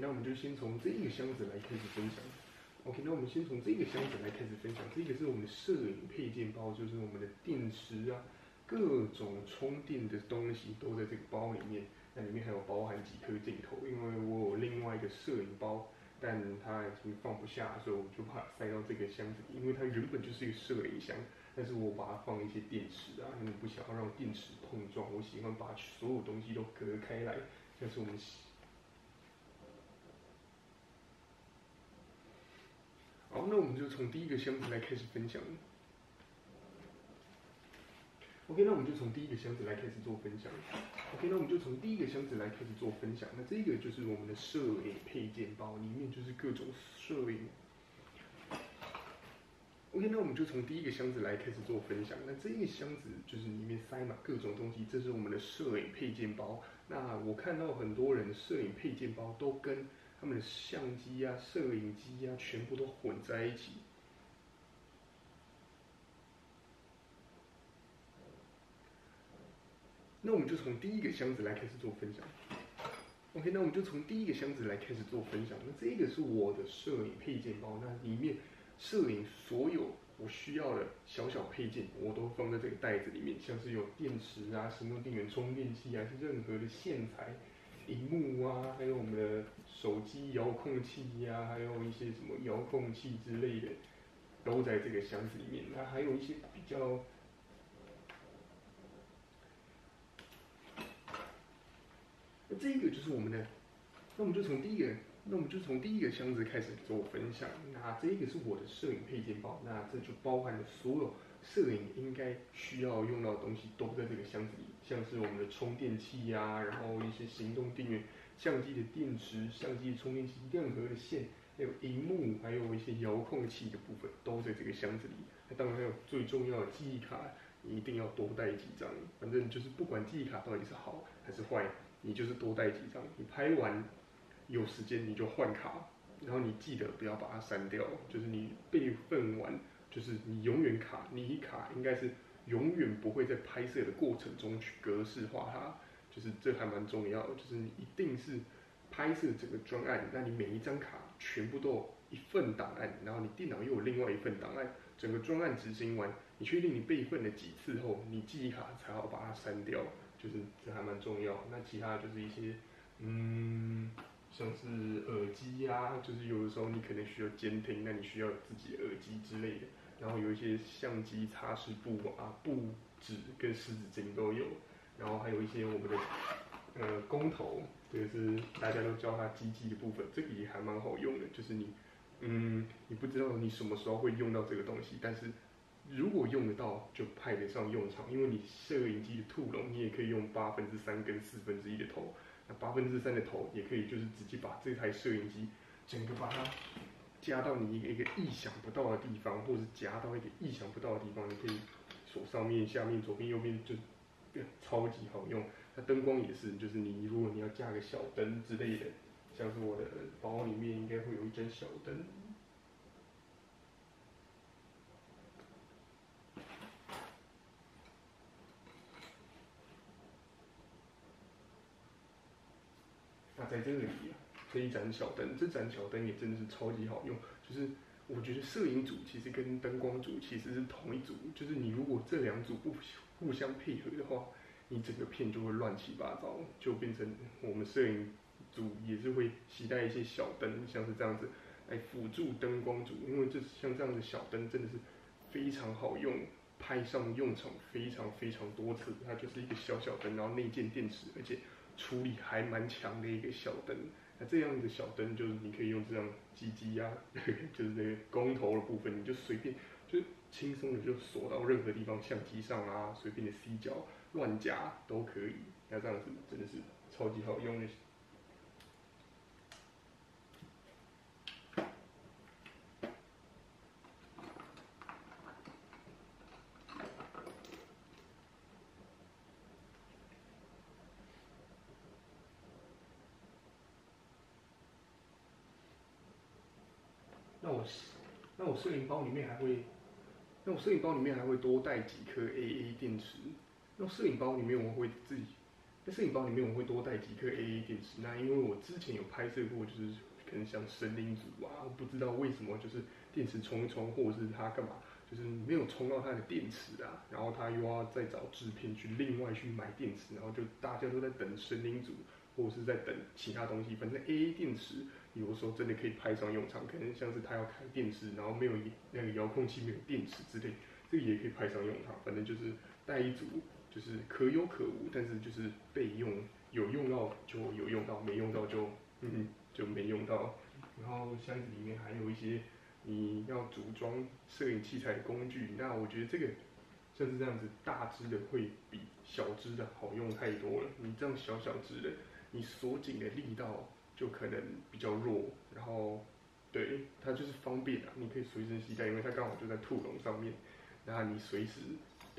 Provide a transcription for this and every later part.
那我们就先从这个箱子来开始分享。OK，那我们先从这个箱子来开始分享。这个是我们的摄影配件包，就是我们的电池啊，各种充电的东西都在这个包里面。那里面还有包含几颗镜头，因为我有另外一个摄影包，但它已经放不下，所以我就把它塞到这个箱子里。因为它原本就是一个摄影箱，但是我把它放一些电池啊，因为不想要让电池碰撞，我喜欢把所有东西都隔开来，像是我们。好，那我们就从第一个箱子来开始分享。OK，那我们就从第一个箱子来开始做分享。OK，那我们就从第一个箱子来开始做分享。那这个就是我们的摄影配件包，里面就是各种摄影。OK，那我们就从第一个箱子来开始做分享。那这一个箱子就是里面塞满各种东西，这是我们的摄影配件包。那我看到很多人摄影配件包都跟他们的相机啊、摄影机啊，全部都混在一起。那我们就从第一个箱子来开始做分享。OK，那我们就从第一个箱子来开始做分享。那这个是我的摄影配件包，那里面摄影所有我需要的小小配件，我都放在这个袋子里面，像是有电池啊、行动电源充电器啊，是任何的线材。荧幕啊，还有我们的手机遥控器呀，还有一些什么遥控器之类的，都在这个箱子里面。那还有一些比较，这个就是我们的，那我们就从第一个，那我们就从第一个箱子开始做分享。那这个是我的摄影配件包，那这就包含了所有。摄影应该需要用到的东西都在这个箱子里，像是我们的充电器呀，然后一些行动电源、相机的电池、相机的充电器、任何的线，还有荧幕，还有一些遥控器的部分都在这个箱子里。那当然还有最重要的记忆卡，你一定要多带几张。反正就是不管记忆卡到底是好还是坏，你就是多带几张。你拍完有时间你就换卡，然后你记得不要把它删掉，就是你备份完。就是你永远卡，你一卡应该是永远不会在拍摄的过程中去格式化它，就是这还蛮重要的。就是你一定是拍摄整个专案，那你每一张卡全部都有一份档案，然后你电脑又有另外一份档案，整个专案执行完，你确定你备份了几次后，你记忆卡才好把它删掉，就是这还蛮重要。那其他就是一些，嗯。像是耳机呀，就是有的时候你可能需要监听，那你需要自己耳机之类的。然后有一些相机擦拭布啊、布纸跟湿纸巾都有。然后还有一些我们的呃公头，这个是大家都叫它机机的部分，这个也还蛮好用的。就是你嗯，你不知道你什么时候会用到这个东西，但是如果用得到就派得上用场，因为你摄影机的兔笼，你也可以用八分之三跟四分之一的头。那八分之三的头也可以，就是直接把这台摄影机整个把它夹到你一个一个意想不到的地方，或是夹到一个意想不到的地方，你可以锁上面、下面、左边、右边，就超级好用。它灯光也是，就是你如果你要架个小灯之类的，像是我的包里面应该会有一盏小灯。在这里，这一盏小灯，这盏小灯也真的是超级好用。就是我觉得摄影组其实跟灯光组其实是同一组，就是你如果这两组不互相配合的话，你整个片就会乱七八糟，就变成我们摄影组也是会携带一些小灯，像是这样子来辅助灯光组，因为这像这样的小灯真的是非常好用，派上用场非常非常多次。它就是一个小小灯，然后内建电池，而且。处理还蛮强的一个小灯，那这样的小灯就是你可以用这样机机呀，就是那个公头的部分，你就随便就轻松的就锁到任何地方，相机上啊，随便的 C 角乱夹都可以。那这样子真的是超级好用的。那我，那我摄影包里面还会，那我摄影包里面还会多带几颗 AA 电池。那摄影包里面我会自己，在摄影包里面我会多带几颗 AA 电池。那因为我之前有拍摄过，就是可能像神灵组啊，我不知道为什么就是电池充一充，或者是它干嘛，就是没有充到它的电池啊，然后他又要再找制片去另外去买电池，然后就大家都在等神灵组，或者是在等其他东西，反正 AA 电池有的时候真的可以派上用场，可能像是他要开电视，然后没有那个遥控器没有电池之类，这个也可以派上用场，反正就是带一组。就是可有可无，但是就是备用，有用到就有用到，没用到就嗯就没用到。然后箱子里面还有一些你要组装摄影器材的工具，那我觉得这个像是这样子大支的会比小支的好用太多了。你这样小小支的，你锁紧的力道就可能比较弱，然后对它就是方便啊，你可以随身携带，因为它刚好就在兔笼上面，然后你随时。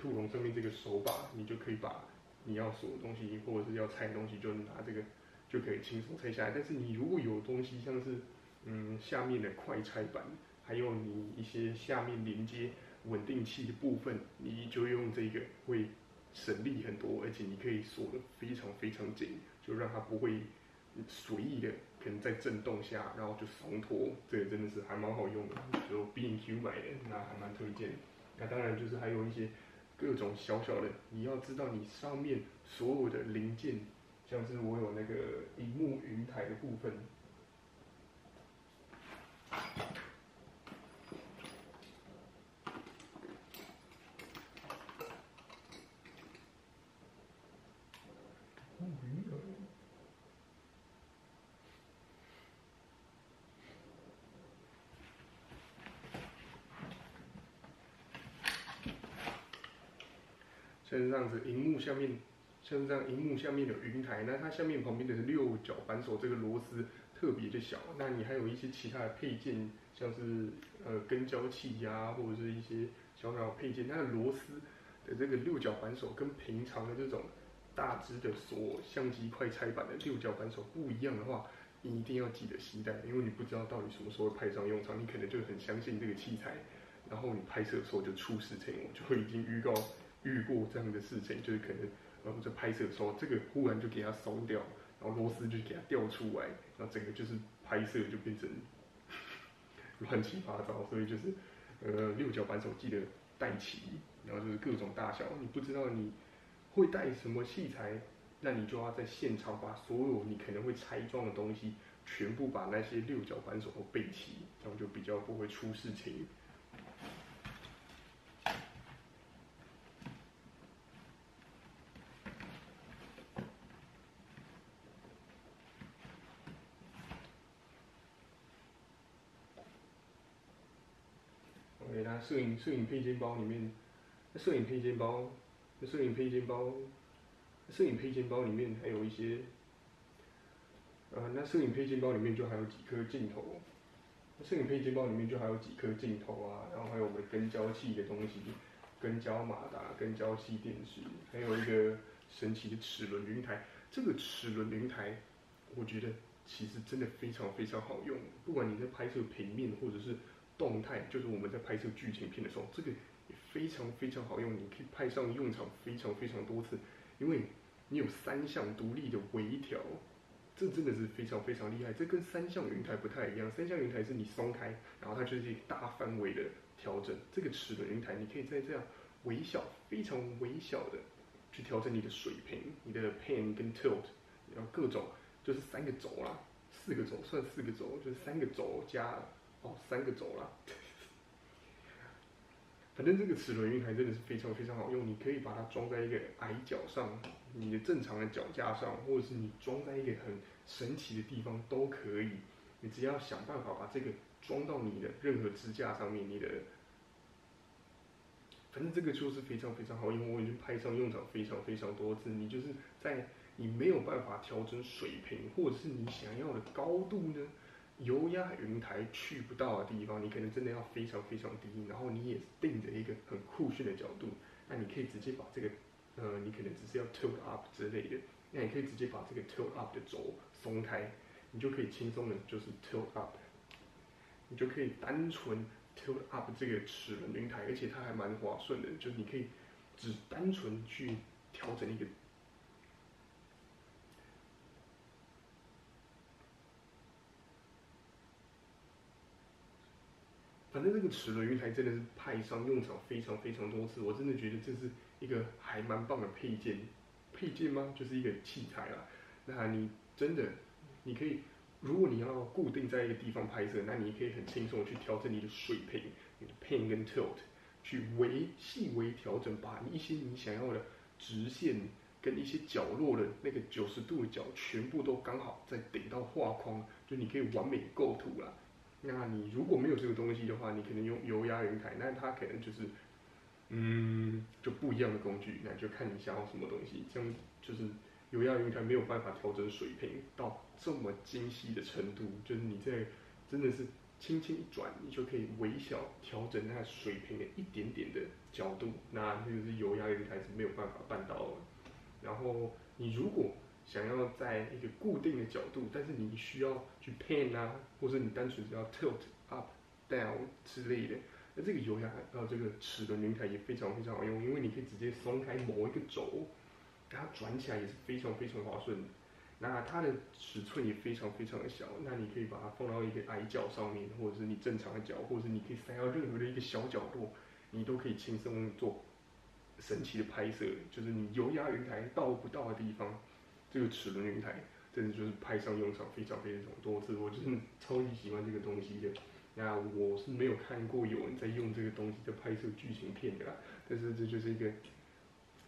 兔笼上面这个手把，你就可以把你要锁的东西或者是要拆的东西，就拿这个就可以轻松拆下来。但是你如果有东西像是嗯下面的快拆板，还有你一些下面连接稳定器的部分，你就用这个会省力很多，而且你可以锁的非常非常紧，就让它不会随意的可能在震动下然后就松脱。这个真的是还蛮好用的，就 B&Q 买的，那还蛮推荐。那当然就是还有一些。各种小小的，你要知道你上面所有的零件，像是我有那个荧幕云台的部分。像这样子，荧幕下面，像这样荧幕下面的云台，那它下面旁边的六角扳手这个螺丝特别的小。那你还有一些其他的配件，像是呃跟焦器呀，或者是一些小小配件，它的螺丝的这个六角扳手跟平常的这种大只的锁相机快拆版的六角扳手不一样的话，你一定要记得携带，因为你不知道到底什么时候会派上用场，你可能就很相信这个器材，然后你拍摄的时候就出事情，我就已经预告。遇过这样的事情，就是可能，然后在拍摄的时候，这个忽然就给它松掉，然后螺丝就给它掉出来，然后整个就是拍摄就变成乱七八糟。所以就是，呃，六角扳手记得带齐，然后就是各种大小。你不知道你会带什么器材，那你就要在现场把所有你可能会拆装的东西，全部把那些六角扳手都备齐，这样就比较不会出事情。摄影配件包里面，那摄影配件包，那摄影配件包，摄影配件包里面还有一些，呃，那摄影配件包里面就还有几颗镜头，摄影配件包里面就还有几颗镜头啊，然后还有我们跟焦器的东西，跟焦马达、跟焦器电池，还有一个神奇的齿轮云台。这个齿轮云台，我觉得其实真的非常非常好用，不管你在拍摄平面或者是。动态就是我们在拍摄剧情片的时候，这个也非常非常好用，你可以派上用场非常非常多次，因为你有三项独立的微调，这真的是非常非常厉害。这跟三项云台不太一样，三项云台是你松开，然后它就是一大范围的调整。这个齿轮云台，你可以在这样微小、非常微小的去调整你的水平、你的 pan 跟 tilt，然后各种就是三个轴啦，四个轴算四个轴，就是三个轴加。哦，三个轴啦，反正这个齿轮云台真的是非常非常好用。你可以把它装在一个矮脚上，你的正常的脚架上，或者是你装在一个很神奇的地方都可以。你只要想办法把这个装到你的任何支架上面，你的，反正这个就是非常非常好用。我已经派上用场非常非常多次。你就是在你没有办法调整水平，或者是你想要的高度呢？油压云台去不到的地方，你可能真的要非常非常低，然后你也定着一个很酷炫的角度，那你可以直接把这个，呃，你可能只是要 tilt up 之类的，那你可以直接把这个 tilt up 的轴松开，你就可以轻松的就是 tilt up，你就可以单纯 tilt up 这个齿轮云台，而且它还蛮滑顺的，就是你可以只单纯去调整一个反正这个齿轮云台真的是派上用场非常非常多次，我真的觉得这是一个还蛮棒的配件，配件吗？就是一个器材啦。那你真的，你可以，如果你要固定在一个地方拍摄，那你可以很轻松的去调整你的水平、你的 pan 跟 tilt，去微细微调整，把一些你想要的直线跟一些角落的那个九十度的角全部都刚好再顶到画框，就你可以完美构图了。那你如果没有这个东西的话，你可能用油压云台，那它可能就是，嗯，就不一样的工具，那就看你想要什么东西。这样就是油压云台没有办法调整水平到这么精细的程度，就是你在真的是轻轻一转，你就可以微小调整那水平的一点点的角度，那这个是油压云台是没有办法办到的。然后你如果想要在一个固定的角度，但是你需要去 pan 啊，或者你单纯是要 tilt up down 之类的，那这个油压呃这个齿轮云台也非常非常好用，因为你可以直接松开某一个轴，它转起来也是非常非常滑顺。那它的尺寸也非常非常的小，那你可以把它放到一个矮角上面，或者是你正常的角，或者是你可以塞到任何的一个小角落，你都可以轻松做神奇的拍摄，就是你油压云台到不到的地方。这个齿轮云台真的就是派上用场，非常非常多次。我就是超级喜欢这个东西的。那我是没有看过有人在用这个东西在拍摄剧情片的啦，但是这就是一个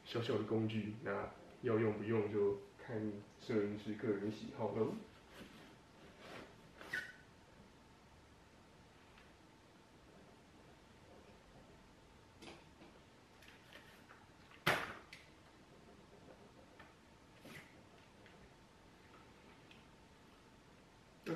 小小的工具。那要用不用就看摄影师个人喜好了。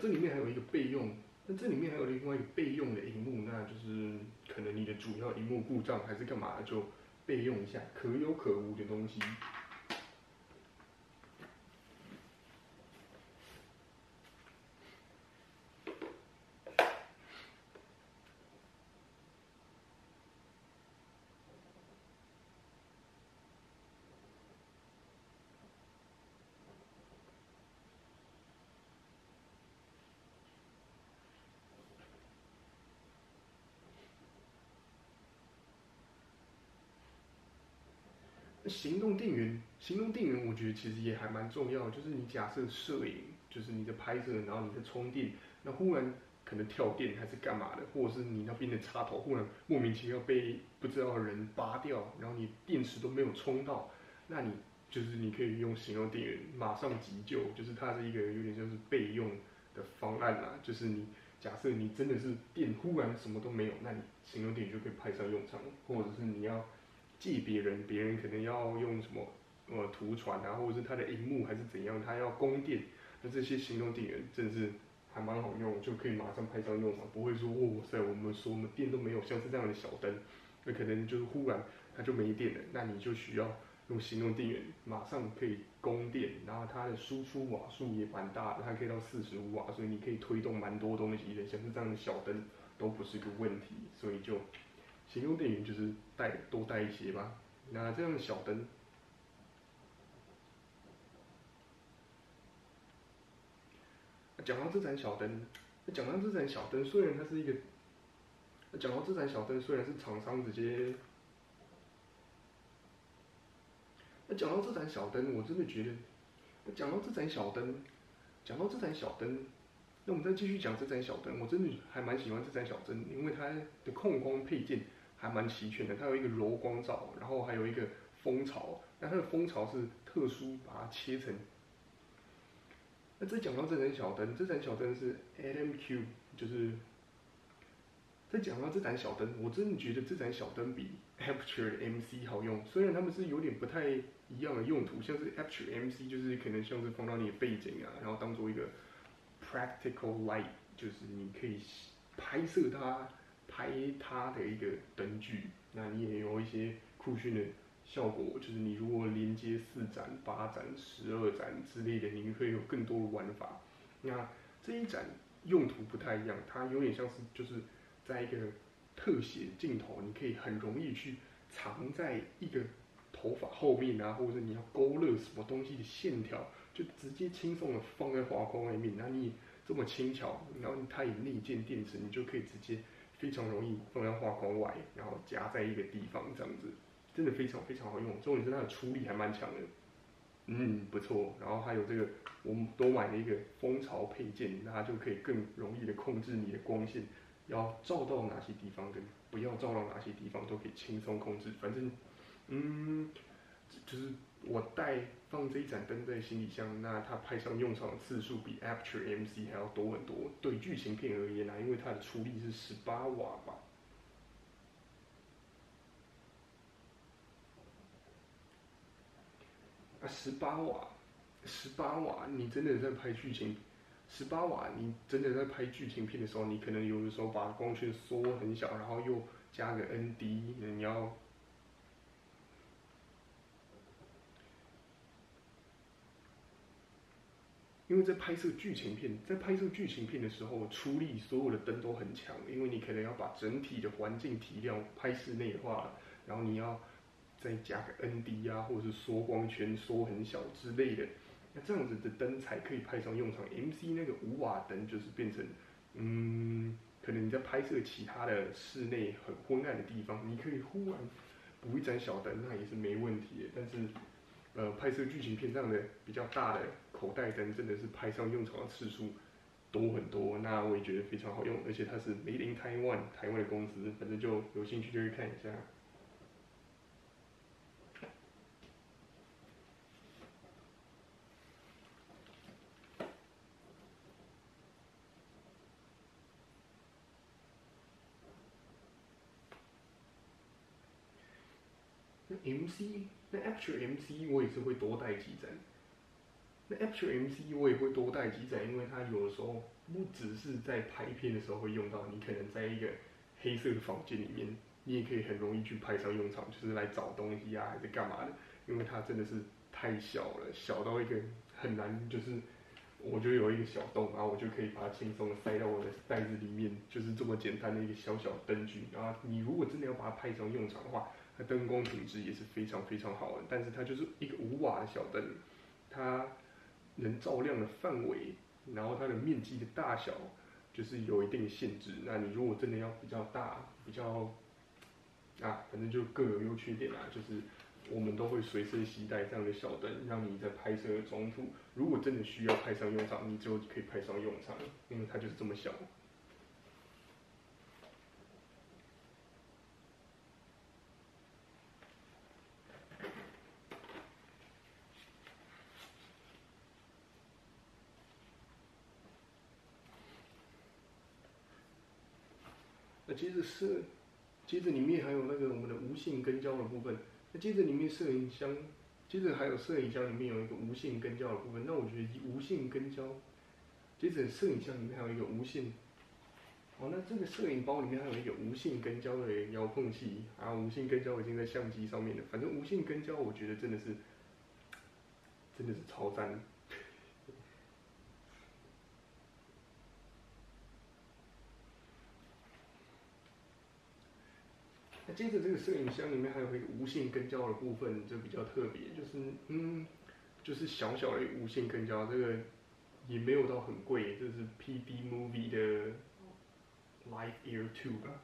这里面还有一个备用，这里面还有另外一个备用的荧幕，那就是可能你的主要荧幕故障还是干嘛，就备用一下，可有可无的东西。行动电源，行动电源，我觉得其实也还蛮重要。就是你假设摄影，就是你的拍摄，然后你的充电，那忽然可能跳电还是干嘛的，或者是你那边的插头忽然莫名其妙被不知道的人拔掉，然后你电池都没有充到，那你就是你可以用行动电源马上急救，就是它是一个有点像是备用的方案啦。就是你假设你真的是电忽然什么都没有，那你行动电源就可以派上用场，或者是你要。借别人，别人可能要用什么呃图传啊，或者是他的荧幕还是怎样，他要供电，那这些行动电源真是还蛮好用，就可以马上派上用场，不会说哇塞，我们说我们电都没有，像是这样的小灯，那可能就是忽然它就没电了，那你就需要用行动电源马上可以供电，然后它的输出瓦数也蛮大的，它可以到四十五瓦，所以你可以推动蛮多东西的，像是这样的小灯都不是个问题，所以就。行动电源就是带多带一些吧。那这样的小灯，讲到这盏小灯，讲到这盏小灯，虽然它是一个，讲到这盏小灯，虽然是厂商直接，那讲到这盏小灯，我真的觉得，讲到这盏小灯，讲到这盏小灯。那我们再继续讲这盏小灯，我真的还蛮喜欢这盏小灯，因为它的控光配件还蛮齐全的。它有一个柔光罩，然后还有一个蜂巢，那它的蜂巢是特殊把它切成。那再讲到这盏小灯，这盏小灯是 AMQ，就是再讲到这盏小灯，我真的觉得这盏小灯比 Aperture MC 好用。虽然他们是有点不太一样的用途，像是 Aperture MC 就是可能像是放到你的背景啊，然后当做一个。Practical light 就是你可以拍摄它、拍它的一个灯具。那你也有一些酷炫的效果，就是你如果连接四盏、八盏、十二盏之类的，你可以有更多的玩法。那这一盏用途不太一样，它有点像是就是在一个特写镜头，你可以很容易去藏在一个头发后面啊，或者你要勾勒什么东西的线条。就直接轻松的放在画框外面，那你这么轻巧，然后它也内建电池，你就可以直接非常容易放在画框外，然后夹在一个地方这样子，真的非常非常好用。重点是它的出力还蛮强的，嗯，不错。然后还有这个，我们都买了一个蜂巢配件，它就可以更容易的控制你的光线，要照到哪些地方跟不要照到哪些地方都可以轻松控制。反正，嗯，就是我带放这一盏灯在行李箱，那它派上用场的次数比 Aperture MC 还要多很多。对剧情片而言呢，因为它的出力是十八瓦吧。啊，十八瓦，十八瓦，你真的在拍剧情？十八瓦，你真的在拍剧情片的时候，你可能有的时候把光圈缩很小，然后又加个 ND，你要。因为在拍摄剧情片，在拍摄剧情片的时候，出力所有的灯都很强，因为你可能要把整体的环境提亮，拍室内的话，然后你要再加个 ND 啊，或者是缩光圈缩很小之类的，那这样子的灯才可以派上用场。MC 那个五瓦灯就是变成，嗯，可能你在拍摄其他的室内很昏暗的地方，你可以忽然补一盏小灯，那也是没问题的。但是，呃，拍摄剧情片上的比较大的。口袋灯真的是派上用场的次数多很多，那我也觉得非常好用，而且它是 Made in Taiwan 台湾的公司，反正就有兴趣就去看一下。那 MC，那 Actual MC 我也是会多带几盏。那 Actual MC 我也会多带几盏，因为它有的时候不只是在拍片的时候会用到，你可能在一个黑色的房间里面，你也可以很容易去派上用场，就是来找东西啊，还是干嘛的？因为它真的是太小了，小到一个很难，就是我就有一个小洞，然后我就可以把它轻松的塞到我的袋子里面，就是这么简单的一个小小灯具。然后你如果真的要把它派上用场的话，它灯光品质也是非常非常好的，但是它就是一个五瓦的小灯，它。能照亮的范围，然后它的面积的大小，就是有一定的限制。那你如果真的要比较大，比较，啊，反正就各有优缺点啦。就是我们都会随身携带这样的小灯，让你在拍摄的中途，如果真的需要派上用场，你就可以派上用场，因为它就是这么小。接着摄，接着里面还有那个我们的无线跟焦的部分。那接着里面摄影箱，接着还有摄影箱里面有一个无线跟焦的部分。那我觉得无线跟焦，接着摄影箱里面还有一个无线。哦，那这个摄影包里面还有一个无线跟焦的遥控器，啊，无线跟焦已经在相机上面了。反正无线跟焦，我觉得真的是，真的是超赞。那接着这个摄影箱里面还有一个无线跟焦的部分，就比较特别，就是嗯，就是小小的无线跟焦，这个也没有到很贵，这是 PB Movie 的 Live Ear Two 吧。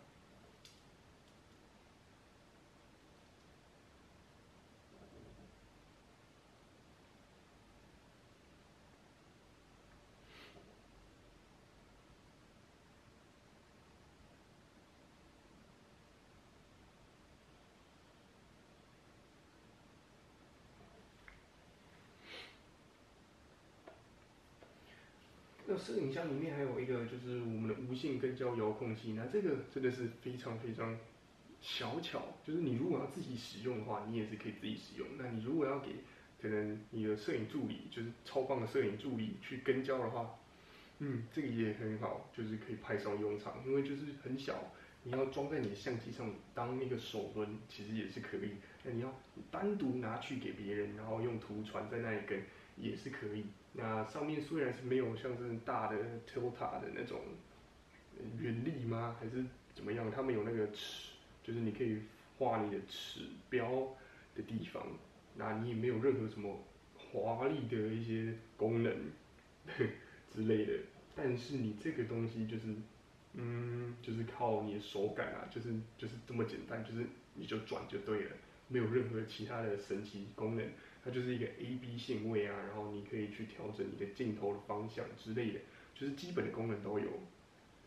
那摄影箱里面还有一个就是我们的无线跟焦遥控器，那这个真的是非常非常小巧，就是你如果要自己使用的话，你也是可以自己使用。那你如果要给可能你的摄影助理，就是超棒的摄影助理去跟焦的话，嗯，这个也很好，就是可以派上用场，因为就是很小，你要装在你的相机上当那个手轮，其实也是可以。那你要单独拿去给别人，然后用图传在那一根，也是可以。那上面虽然是没有像这种大的 Tilta 的那种原力吗？还是怎么样？他们有那个尺，就是你可以画你的尺标的地方。那你也没有任何什么华丽的一些功能 之类的。但是你这个东西就是嗯，就是靠你的手感啊，就是就是这么简单，就是你就转就对了，没有任何其他的神奇功能，它就是一个 A B 线位啊，然后你可以去调整你的镜头的方向之类的，就是基本的功能都有。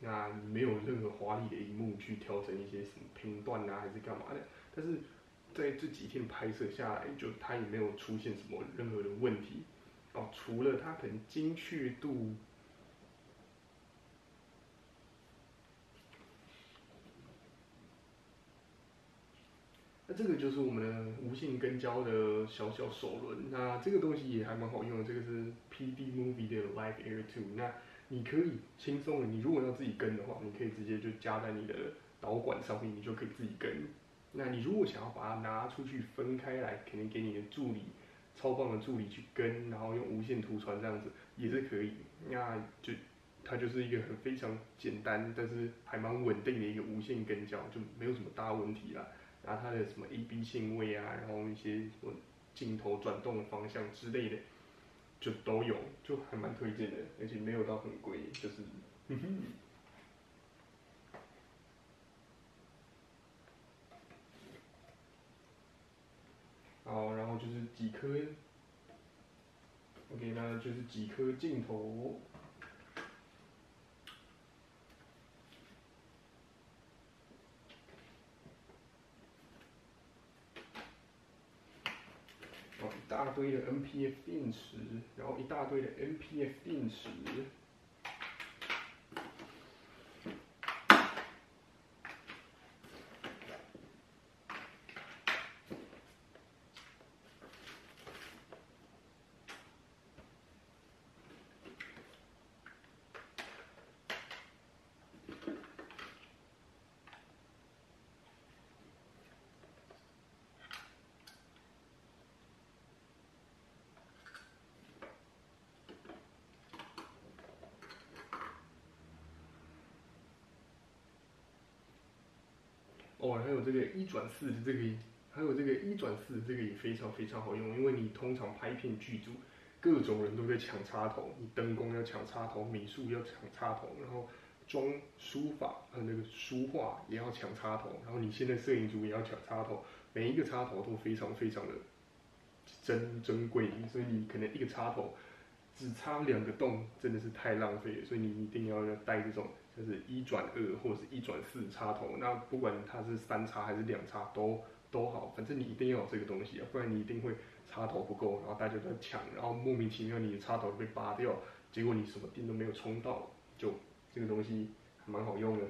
那没有任何华丽的荧幕去调整一些什么频段啊，还是干嘛的？但是在这几天拍摄下来，就它也没有出现什么任何的问题哦，除了它可能精确度。这个就是我们的无线跟焦的小小手轮，那这个东西也还蛮好用的，这个是 PD Movie 的 Live Air Two，那。你可以轻松的，你如果要自己跟的话，你可以直接就加在你的导管上面，你就可以自己跟。那你如果想要把它拿出去分开来，肯定给你的助理，超棒的助理去跟，然后用无线图传这样子也是可以。那就它就是一个很非常简单，但是还蛮稳定的一个无线跟焦，就没有什么大问题啦。然后它的什么 A B 线位啊，然后一些什么镜头转动的方向之类的。就都有，就还蛮推荐的，而且没有到很贵，就是，好，然后就是几颗，OK，那就是几颗镜头。一大堆的 NPF 电池，然后一大堆的 NPF 电池。哦，还有这个一转四的这个，还有这个一转四的这个也非常非常好用，因为你通常拍片剧组，各种人都在抢插头，你灯光要抢插头，美术要抢插头，然后装书法呃那个书画也要抢插头，然后你现在摄影组也要抢插头，每一个插头都非常非常的珍珍贵，所以你可能一个插头只插两个洞，真的是太浪费了，所以你一定要带这种。就是一转二或者是一转四插头，那不管它是三插还是两插都都好，反正你一定要有这个东西啊，不然你一定会插头不够，然后大家都在抢，然后莫名其妙你的插头被拔掉，结果你什么电都没有充到，就这个东西还蛮好用的。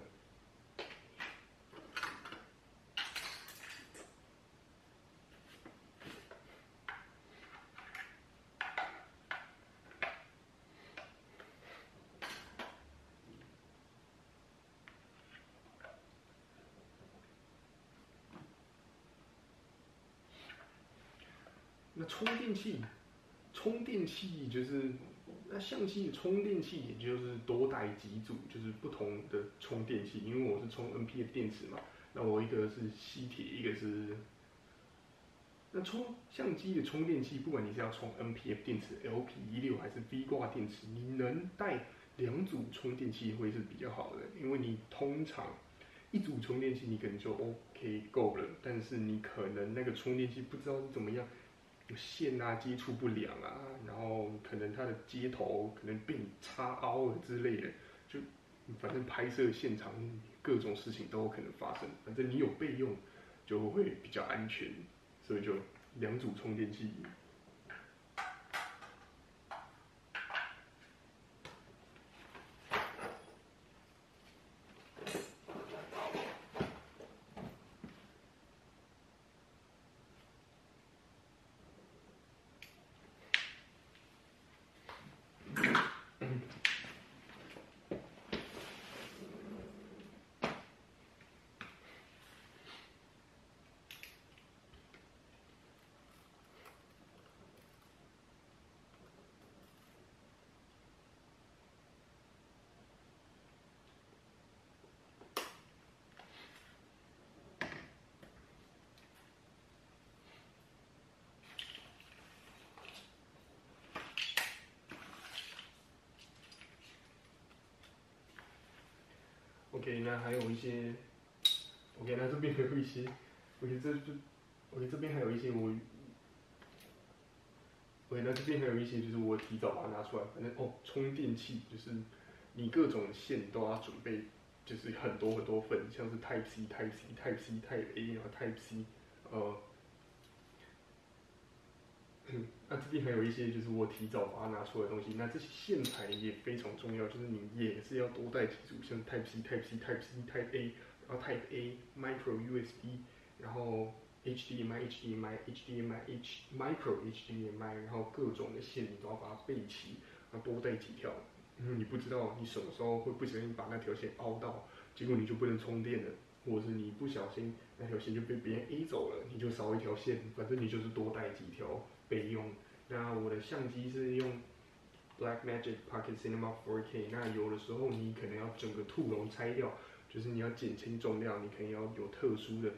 那充电器，充电器就是那相机的充电器，也就是多带几组，就是不同的充电器。因为我是充 N P 的电池嘛，那我一个是吸铁，一个是那充相机的充电器，不管你是要充 N P F 电池、L P 一六还是 V 挂电池，你能带两组充电器会是比较好的，因为你通常一组充电器你可能就 O K 够了，但是你可能那个充电器不知道是怎么样。线啊，接触不良啊，然后可能它的接头可能被你插凹了之类的，就反正拍摄现场各种事情都有可能发生。反正你有备用，就会比较安全，所以就两组充电器。OK，那还有一些，OK，那这边还有一些，OK，这就，OK，这边还有一些我，OK，那这边还有一些就是我提早把它拿出来，反正哦，充电器就是你各种线都要准备，就是很多很多份，像是 Type C、Type C、Type C、Type A 然后 Type C，呃。那这边还有一些就是我提早把它拿出来的东西，那这些线材也非常重要，就是你也是要多带几组，像 Type C、Type C、Type C、Type A，然后 Type A、Micro USB，然后 HDMI、HDMI、HDMI、H Micro HDMI，然后各种的线你都要把它备齐，要多带几条，因为你不知道你什么时候会不小心把那条线凹到，结果你就不能充电了，或者是你不小心那条线就被别人 A 走了，你就少一条线，反正你就是多带几条。备用，那我的相机是用 Blackmagic Pocket Cinema 4K。那有的时候你可能要整个兔笼拆掉，就是你要减轻重量，你可能要有特殊的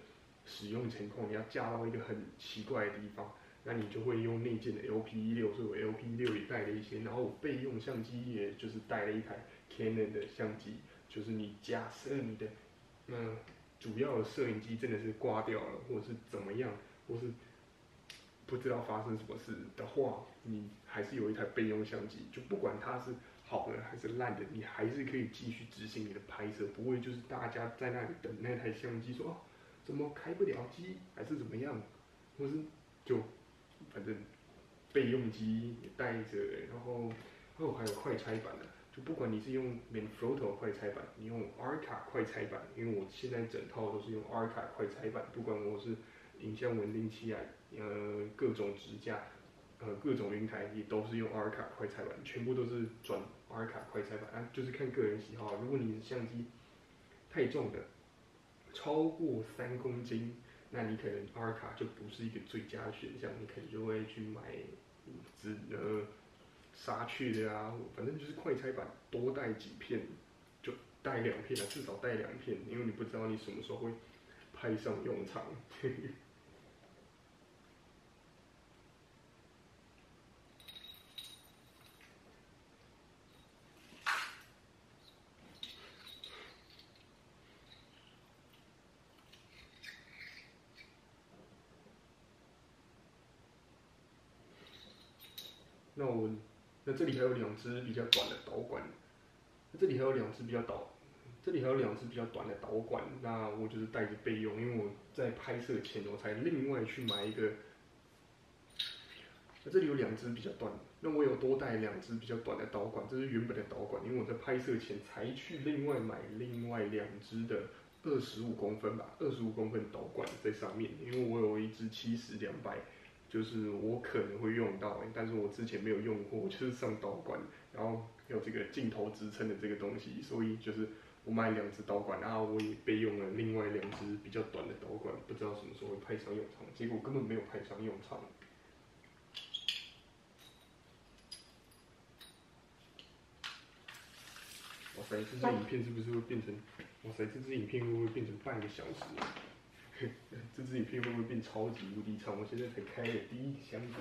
使用情况，你要架到一个很奇怪的地方，那你就会用内建的 LP16，所以我 LP6 也带了一些，然后我备用相机也就是带了一台 Canon 的相机，就是你假设你的那主要的摄影机真的是挂掉了，或者是怎么样，或是。不知道发生什么事的话，你还是有一台备用相机，就不管它是好的还是烂的，你还是可以继续执行你的拍摄，不会就是大家在那里等那台相机说哦，怎么开不了机，还是怎么样，或是就反正备用机也带着，然后哦还有快拆版的，就不管你是用 Manfrotto 快拆版，你用 R 卡快拆版，因为我现在整套都是用 R 卡快拆版，不管我是影像稳定器啊。呃，各种支架，呃，各种云台也都是用 R 卡快拆版，全部都是转 R 卡快拆版啊，就是看个人喜好。如果你的相机太重的，超过三公斤，那你可能 R 卡就不是一个最佳的选项，你可能就会去买只呃沙雀的啊，反正就是快拆版，多带几片，就带两片啊，至少带两片，因为你不知道你什么时候会派上用场。那 我，那这里还有两只比较短的导管，这里还有两只比较导，这里还有两只比较短的导管，那我就是带着备用，因为我在拍摄前我才另外去买一个。这里有两只比较短，那我有多带两只比较短的导管，这是原本的导管，因为我在拍摄前才去另外买另外两只的二十五公分吧，二十五公分导管在上面，因为我有一只七十两百。就是我可能会用到，但是我之前没有用过，就是上导管，然后有这个镜头支撑的这个东西，所以就是我买两只导管，然后我也备用了另外两只比较短的导管，不知道什么时候会派上用场，结果根本没有派上用场。哇塞，这支影片是不是会变成？哇塞，这支影片会不会变成半个小时？这支影片会不会变超级无敌长？我现在才开了第一箱子。